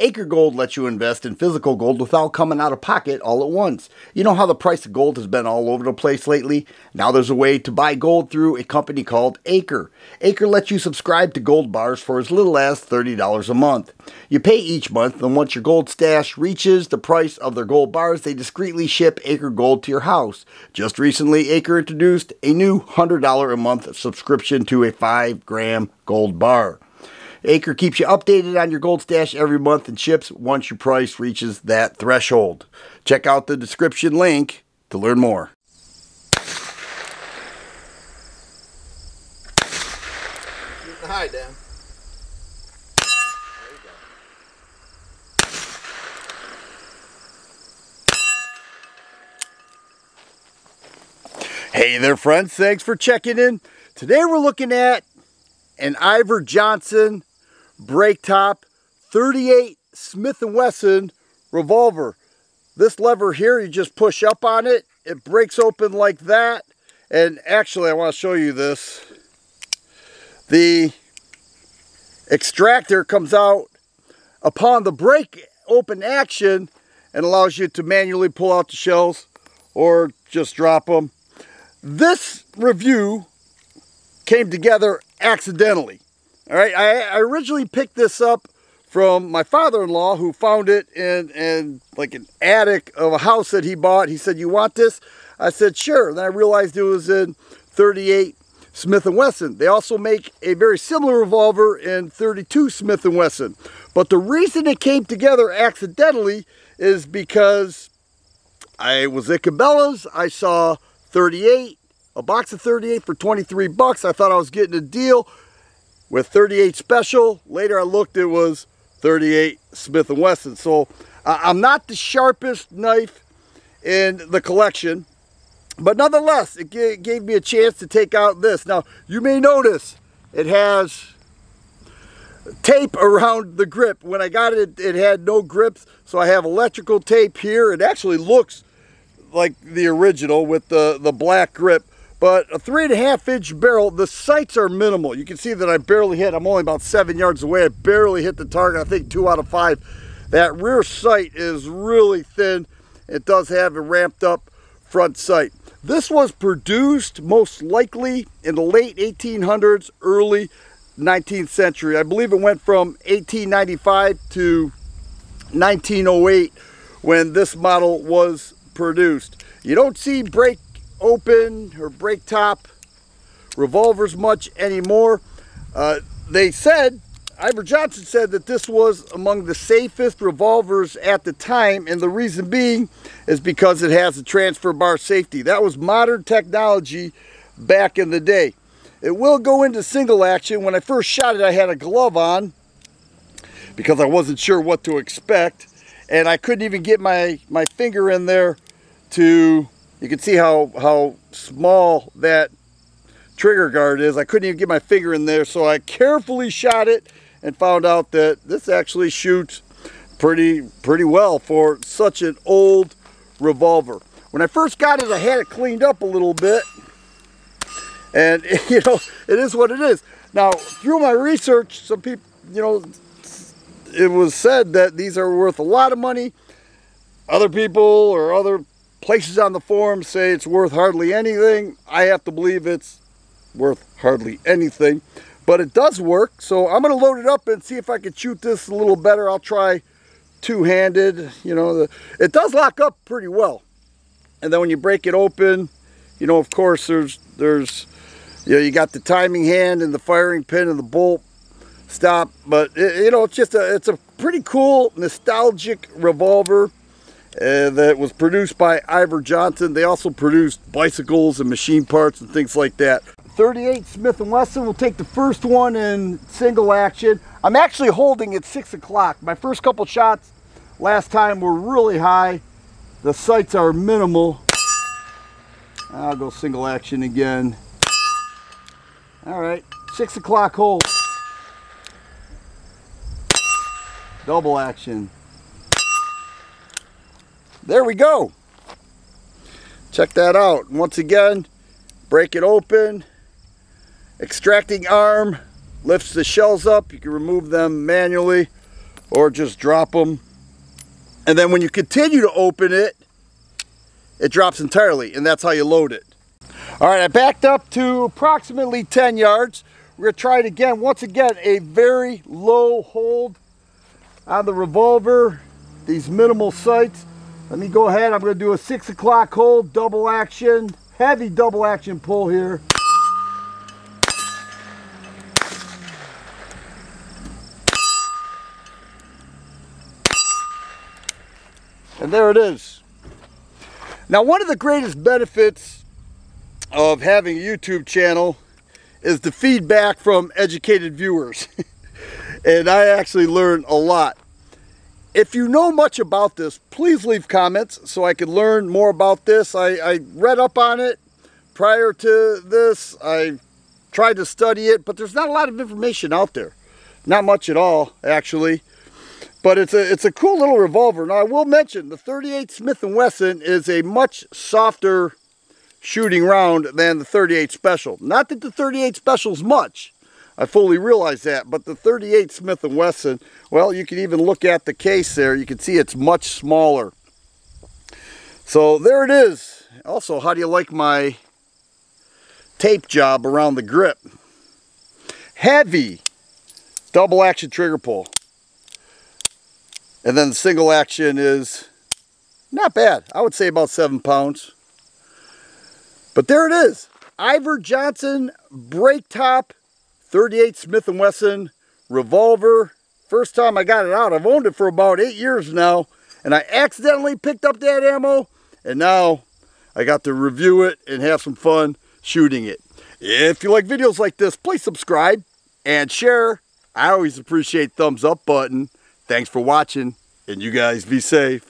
Acre Gold lets you invest in physical gold without coming out of pocket all at once. You know how the price of gold has been all over the place lately? Now there's a way to buy gold through a company called Acre. Acre lets you subscribe to gold bars for as little as $30 a month. You pay each month, and once your gold stash reaches the price of their gold bars, they discreetly ship Acre Gold to your house. Just recently, Acre introduced a new $100 a month subscription to a 5 gram gold bar. Acre keeps you updated on your gold stash every month and ships once your price reaches that threshold. Check out the description link to learn more. Hi, Dan. Hey there, friends. Thanks for checking in. Today we're looking at an Iver Johnson break top 38 Smith & Wesson revolver. This lever here, you just push up on it. It breaks open like that. And actually, I want to show you this. The extractor comes out upon the break open action and allows you to manually pull out the shells or just drop them. This review came together accidentally. All right, I, I originally picked this up from my father-in-law who found it in, in like an attic of a house that he bought. He said, you want this? I said, sure. Then I realized it was in 38 Smith & Wesson. They also make a very similar revolver in 32 Smith & Wesson. But the reason it came together accidentally is because I was at Cabela's. I saw 38, a box of 38 for 23 bucks. I thought I was getting a deal with 38 special. Later I looked, it was 38 Smith & Wesson. So uh, I'm not the sharpest knife in the collection, but nonetheless, it gave me a chance to take out this. Now, you may notice it has tape around the grip. When I got it, it had no grips, so I have electrical tape here. It actually looks like the original with the, the black grip. But a three and a half inch barrel, the sights are minimal. You can see that I barely hit, I'm only about seven yards away. I barely hit the target, I think two out of five. That rear sight is really thin. It does have a ramped up front sight. This was produced most likely in the late 1800s, early 19th century. I believe it went from 1895 to 1908 when this model was produced. You don't see break open or break top revolvers much anymore. Uh, they said, Iver Johnson said that this was among the safest revolvers at the time and the reason being is because it has a transfer bar safety. That was modern technology back in the day. It will go into single action. When I first shot it I had a glove on because I wasn't sure what to expect and I couldn't even get my, my finger in there to you can see how, how small that trigger guard is. I couldn't even get my finger in there, so I carefully shot it and found out that this actually shoots pretty, pretty well for such an old revolver. When I first got it, I had it cleaned up a little bit. And, you know, it is what it is. Now, through my research, some people, you know, it was said that these are worth a lot of money. Other people or other places on the forum say it's worth hardly anything. I have to believe it's worth hardly anything. But it does work, so I'm going to load it up and see if I can shoot this a little better. I'll try two-handed. You know, the, it does lock up pretty well. And then when you break it open, you know, of course, there's, there's, you know, you got the timing hand and the firing pin and the bolt stop. But, it, you know, it's just a, it's a pretty cool, nostalgic revolver uh, that was produced by Iver Johnson. They also produced bicycles and machine parts and things like that. 38 Smith & Wesson will take the first one in single action. I'm actually holding at 6 o'clock. My first couple shots last time were really high. The sights are minimal. I'll go single action again. All right, 6 o'clock hold. Double action. There we go. Check that out. Once again, break it open. Extracting arm lifts the shells up. You can remove them manually or just drop them. And then when you continue to open it, it drops entirely and that's how you load it. All right, I backed up to approximately 10 yards. We're gonna try it again. Once again, a very low hold on the revolver, these minimal sights. Let me go ahead, I'm gonna do a six o'clock hold, double action, heavy double action pull here. And there it is. Now, one of the greatest benefits of having a YouTube channel is the feedback from educated viewers. and I actually learned a lot. If you know much about this, please leave comments so I can learn more about this. I, I read up on it prior to this. I tried to study it, but there's not a lot of information out there. Not much at all, actually. But it's a it's a cool little revolver. Now I will mention the 38 Smith & Wesson is a much softer shooting round than the 38 Special. Not that the 38 Special is much. I fully realize that, but the 38 Smith & Wesson, well, you can even look at the case there. You can see it's much smaller. So there it is. Also, how do you like my tape job around the grip? Heavy double action trigger pull. And then the single action is not bad. I would say about seven pounds. But there it is. Iver Johnson break top 38 Smith & Wesson revolver. First time I got it out. I've owned it for about eight years now. And I accidentally picked up that ammo. And now I got to review it and have some fun shooting it. If you like videos like this, please subscribe and share. I always appreciate thumbs up button. Thanks for watching, and you guys be safe.